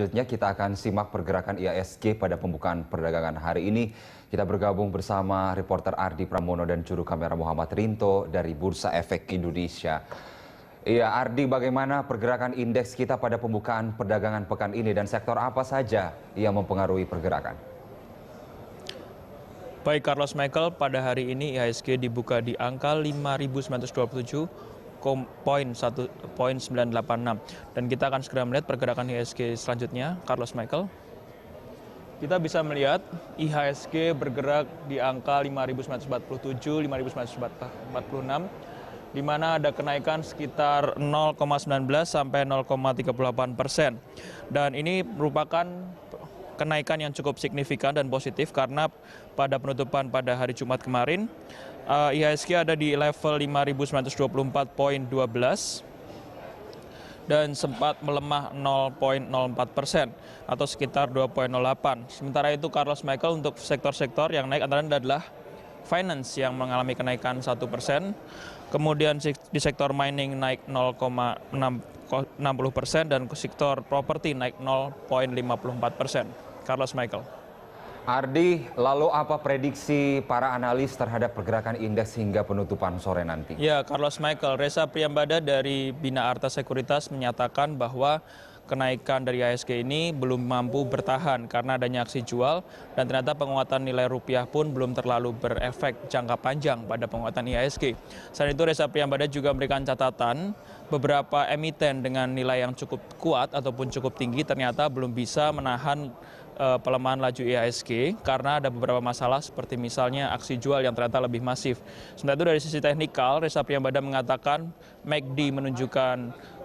Selanjutnya kita akan simak pergerakan IASG pada pembukaan perdagangan hari ini. Kita bergabung bersama reporter Ardi Pramono dan juru kamera Muhammad Rinto dari Bursa Efek Indonesia. Iya, Ardi, bagaimana pergerakan indeks kita pada pembukaan perdagangan pekan ini dan sektor apa saja yang mempengaruhi pergerakan? Baik Carlos Michael, pada hari ini IHSG dibuka di angka 5.927 poin 1.986 dan kita akan segera melihat pergerakan IHSG selanjutnya Carlos Michael kita bisa melihat IHSG bergerak di angka 5.947, 5.946, di mana ada kenaikan sekitar 0,19 sampai 0,38 persen. Dan ini merupakan kenaikan yang cukup signifikan dan positif karena pada penutupan pada hari Jumat kemarin uh, IHSG ada di level 5.924.12 dan sempat melemah 0,04 persen atau sekitar 2,08. Sementara itu Carlos Michael untuk sektor-sektor yang naik antara adalah finance yang mengalami kenaikan 1 persen, kemudian di sektor mining naik 0,60 persen dan sektor properti naik 0,54 persen. Carlos Michael. Ardi, lalu apa prediksi para analis terhadap pergerakan indeks hingga penutupan sore nanti? Ya, Carlos Michael, Reza Priambada dari Bina Arta Sekuritas menyatakan bahwa kenaikan dari ISG ini belum mampu bertahan karena adanya aksi jual dan ternyata penguatan nilai rupiah pun belum terlalu berefek jangka panjang pada penguatan IHSG. Selain itu Reza Priambada juga memberikan catatan beberapa emiten dengan nilai yang cukup kuat ataupun cukup tinggi ternyata belum bisa menahan pelemahan laju IHSG karena ada beberapa masalah seperti misalnya aksi jual yang ternyata lebih masif. Sementara itu dari sisi teknikal, Reza Priyambada mengatakan MACD menunjukkan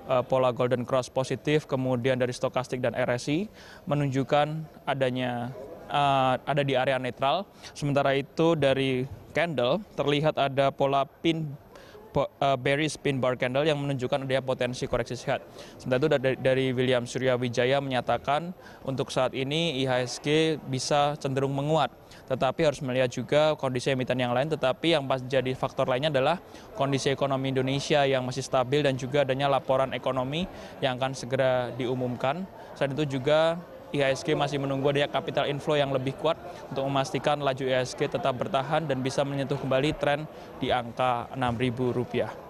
uh, pola golden cross positif, kemudian dari stokastik dan RSI menunjukkan adanya uh, ada di area netral. Sementara itu dari candle terlihat ada pola pin bearish pin bar candle yang menunjukkan adanya potensi koreksi sehat. Sementara itu dari William Surya Wijaya menyatakan untuk saat ini IHSG bisa cenderung menguat. Tetapi harus melihat juga kondisi emiten yang lain. Tetapi yang pas jadi faktor lainnya adalah kondisi ekonomi Indonesia yang masih stabil dan juga adanya laporan ekonomi yang akan segera diumumkan. Selain itu juga IHSG masih menunggu adanya capital inflow yang lebih kuat untuk memastikan laju IHSG tetap bertahan dan bisa menyentuh kembali tren di angka Rp6.000.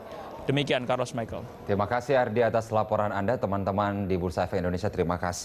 Demikian Carlos Michael. Terima kasih Ardi atas laporan Anda teman-teman di Bursa Efek Indonesia. Terima kasih.